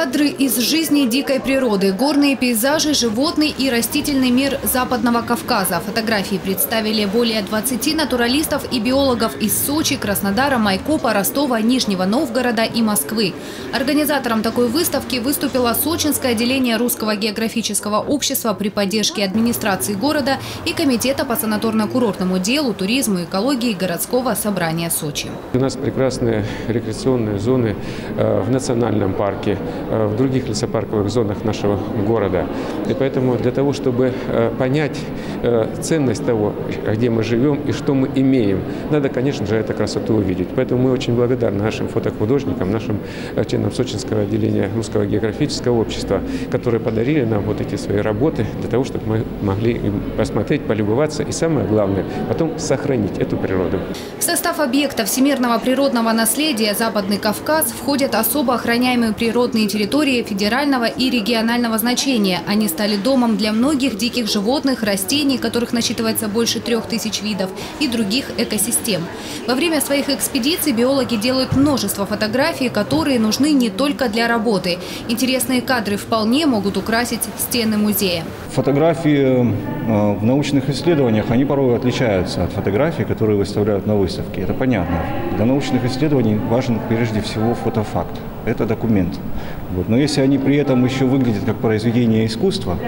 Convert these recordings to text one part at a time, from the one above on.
Кадры из жизни дикой природы, горные пейзажи, животный и растительный мир Западного Кавказа. Фотографии представили более 20 натуралистов и биологов из Сочи, Краснодара, Майкопа, Ростова, Нижнего Новгорода и Москвы. Организатором такой выставки выступило Сочинское отделение Русского географического общества при поддержке администрации города и Комитета по санаторно-курортному делу, туризму, экологии городского собрания Сочи. У нас прекрасные рекреационные зоны э, в национальном парке, в других лесопарковых зонах нашего города. И поэтому для того, чтобы э, понять ценность того, где мы живем и что мы имеем, надо, конечно же, эту красоту увидеть. Поэтому мы очень благодарны нашим фотохудожникам, нашим членам Сочинского отделения Русского географического общества, которые подарили нам вот эти свои работы для того, чтобы мы могли посмотреть, полюбоваться и, самое главное, потом сохранить эту природу. В состав объекта всемирного природного наследия Западный Кавказ входят особо охраняемые природные территории федерального и регионального значения. Они стали домом для многих диких животных, растений, которых насчитывается больше трех тысяч видов, и других экосистем. Во время своих экспедиций биологи делают множество фотографий, которые нужны не только для работы. Интересные кадры вполне могут украсить стены музея. Фотографии э, в научных исследованиях, они порой отличаются от фотографий, которые выставляют на выставке. Это понятно. Для научных исследований важен прежде всего фотофакт. Это документ. Вот. Но если они при этом еще выглядят как произведение искусства,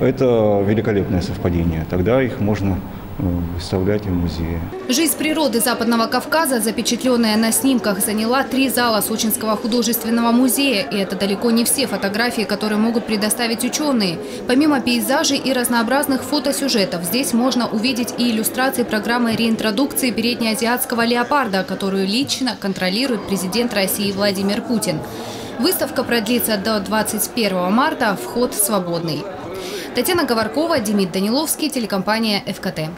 это великолепное совпадение. Тогда их можно выставлять в музее. Жизнь природы Западного Кавказа, запечатленная на снимках, заняла три зала Сочинского художественного музея. И это далеко не все фотографии, которые могут предоставить ученые. Помимо пейзажей и разнообразных фотосюжетов, здесь можно увидеть и иллюстрации программы реинтродукции переднеазиатского леопарда, которую лично контролирует президент России Владимир Путин. Выставка продлится до 21 марта, вход свободный. Татьяна Говоркова, Демид Даниловский, телекомпания «ФКТ».